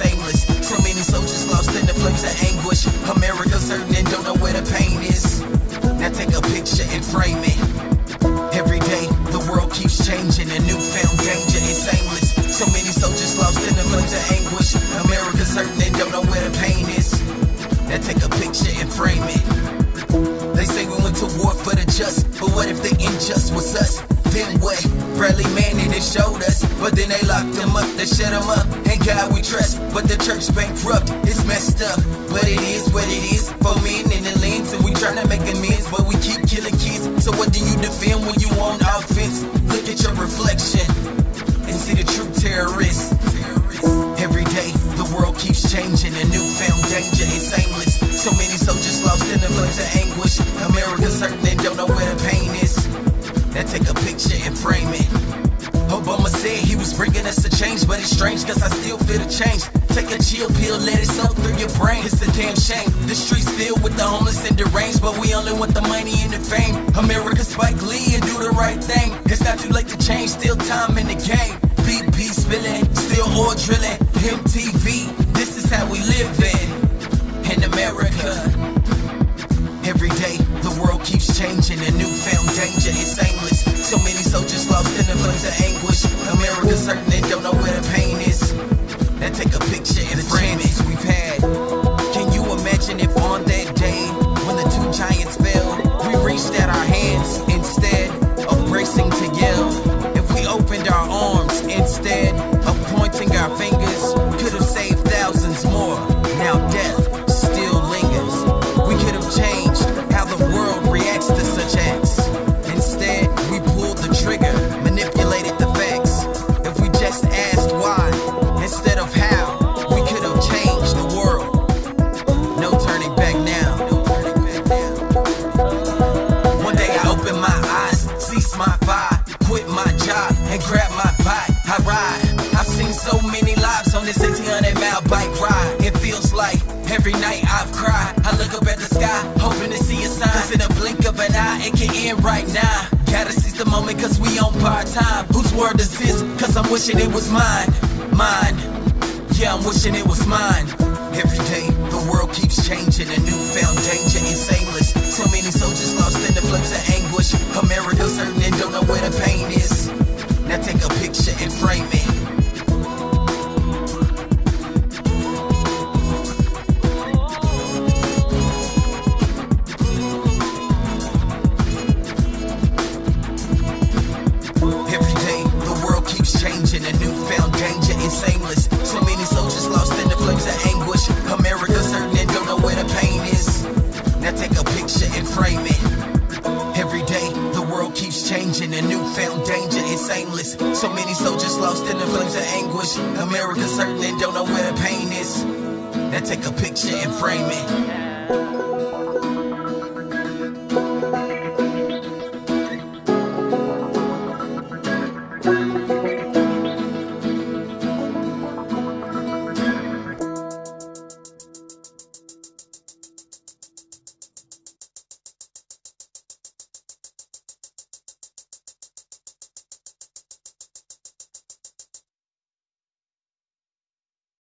aimless. So many soldiers lost in the flames of anguish. America's hurting don't know where the pain is. Now take a picture and frame it. Every day, the world keeps changing. A newfound danger is aimless. So many soldiers lost in the flames of anguish. America's hurting don't know where the pain is. Now take a picture and frame it. They say we went to war for the just, but what if the unjust was us? Then what? Bradley Manning it showed us, but then they locked him up, they shut him up. God we trust, but the church bankrupt. It's messed up, but it is what it is. For men in the lanes, and we tryna make amends, but we keep killing kids. So what do you defend when you on offense? Look at your reflection and see the true terrorists. Every day, the world keeps changing. A newfound danger is aimless. So many soldiers lost in the flames of anguish. America's hurting and don't know where the pain is. Now take a picture and frame it. Said he was bringing us a change, but it's strange cause I still feel the change. Take a chill pill, let it soak through your brain. It's a damn shame. The streets filled with the homeless and deranged, but we only want the money and the fame. America Spike Lee and do the right thing. It's not too late to change, still time in the game. BP spilling, still oil drilling. MTV, this is how we live in, in America. Every day, the world keeps changing. A newfound danger is take a picture and frame it. On this 1800 mile bike ride. It feels like every night I've cried. I look up at the sky, hoping to see a sign. Cause in a blink of an eye, it can end right now. Gotta seize the moment cause we on part time. Whose word is this? Cause I'm wishing it was mine. Mine. Yeah, I'm wishing it was mine. Every day, the world keeps changing. A newfound danger is aimless. So many soldiers lost in the flames of anguish. America's hurting and don't know where the pain is. Now take a picture and frame it. It's aimless. So many soldiers lost in the flames of anguish. America's certain and don't know where the pain is. Now take a picture and frame it. Every day, the world keeps changing. A newfound danger is aimless. So many soldiers lost in the flames of anguish. America's certain and don't know where the pain is. Now take a picture and frame it.